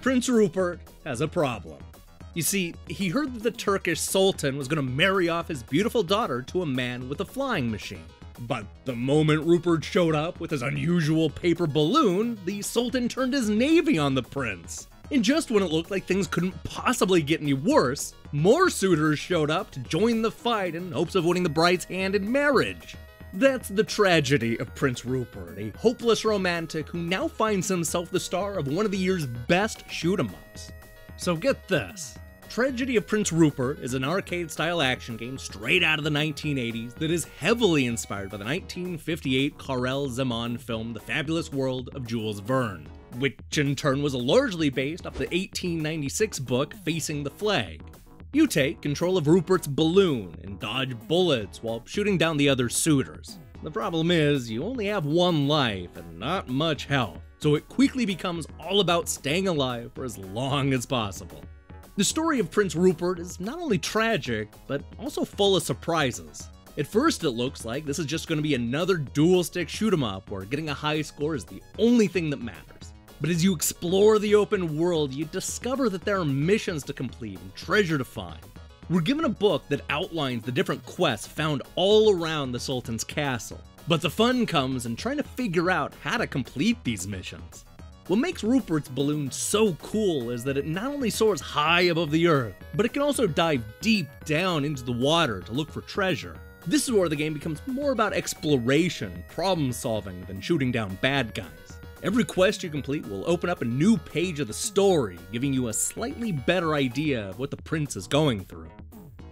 Prince Rupert has a problem. You see, he heard that the Turkish Sultan was going to marry off his beautiful daughter to a man with a flying machine. But the moment Rupert showed up with his unusual paper balloon, the Sultan turned his navy on the prince. And just when it looked like things couldn't possibly get any worse, more suitors showed up to join the fight in hopes of winning the bride's hand in marriage. That's the tragedy of Prince Rupert, a hopeless romantic who now finds himself the star of one of the year's best shoot 'em ups. So get this. Tragedy of Prince Rupert is an arcade style action game straight out of the 1980s that is heavily inspired by the 1958 Karel Zeman film The Fabulous World of Jules Verne, which in turn was largely based off the 1896 book Facing the Flag. You take control of Rupert's balloon and dodge bullets while shooting down the other suitors. The problem is, you only have one life and not much health, so it quickly becomes all about staying alive for as long as possible. The story of Prince Rupert is not only tragic, but also full of surprises. At first, it looks like this is just going to be another dual stick shoot 'em up where getting a high score is the only thing that matters. But as you explore the open world, you discover that there are missions to complete and treasure to find. We're given a book that outlines the different quests found all around the Sultan's castle. But the fun comes in trying to figure out how to complete these missions. What makes Rupert's balloon so cool is that it not only soars high above the earth, but it can also dive deep down into the water to look for treasure. This is where the game becomes more about exploration problem solving than shooting down bad guys. Every quest you complete will open up a new page of the story, giving you a slightly better idea of what the prince is going through.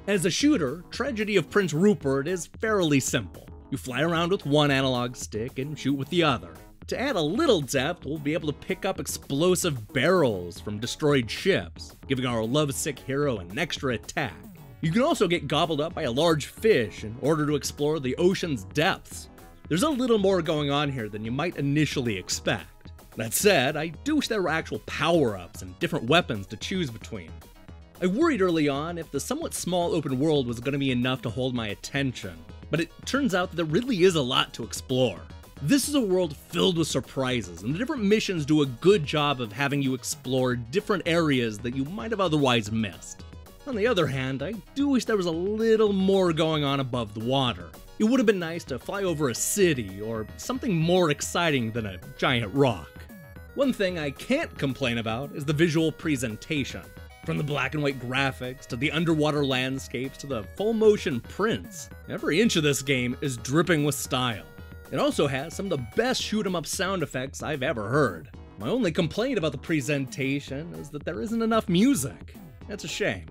As a shooter, Tragedy of Prince Rupert is fairly simple. You fly around with one analog stick and shoot with the other. To add a little depth, we'll be able to pick up explosive barrels from destroyed ships, giving our lovesick hero an extra attack. You can also get gobbled up by a large fish in order to explore the ocean's depths. There's a little more going on here than you might initially expect. That said, I do wish there were actual power ups and different weapons to choose between. I worried early on if the somewhat small open world was going to be enough to hold my attention, but it turns out that there really is a lot to explore. This is a world filled with surprises, and the different missions do a good job of having you explore different areas that you might have otherwise missed. On the other hand, I do wish there was a little more going on above the water. It would have been nice to fly over a city or something more exciting than a giant rock. One thing I can't complain about is the visual presentation. From the black and white graphics to the underwater landscapes to the full motion prints, every inch of this game is dripping with style. It also has some of the best shoot 'em up sound effects I've ever heard. My only complaint about the presentation is that there isn't enough music. That's a shame.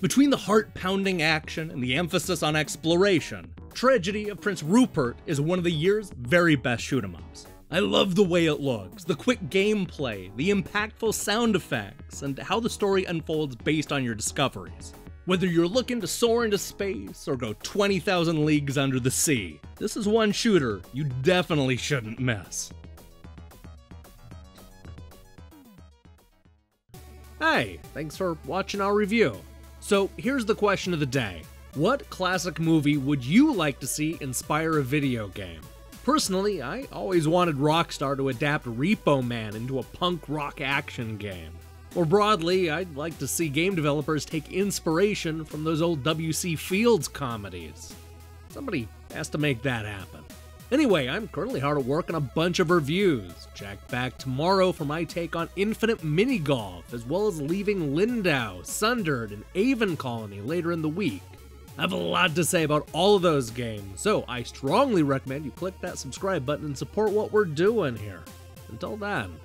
Between the heart pounding action and the emphasis on exploration, Tragedy of Prince Rupert is one of the year's very best shoot 'em ups. I love the way it looks, the quick gameplay, the impactful sound effects, and how the story unfolds based on your discoveries. Whether you're looking to soar into space or go 20,000 leagues under the sea, this is one shooter you definitely shouldn't miss. Hey, thanks for watching our review. So here's the question of the day. What classic movie would you like to see inspire a video game? Personally, I always wanted Rockstar to adapt Repo Man into a punk rock action game. More broadly, I'd like to see game developers take inspiration from those old W.C. Fields comedies. Somebody has to make that happen. Anyway, I'm currently hard at work on a bunch of reviews. Check back tomorrow for my take on Infinite Mini Golf, as well as leaving Lyndow, Sundered, and Aven Colony later in the week. I have a lot to say about all of those games, so I strongly recommend you click that subscribe button and support what we're doing here. Until then,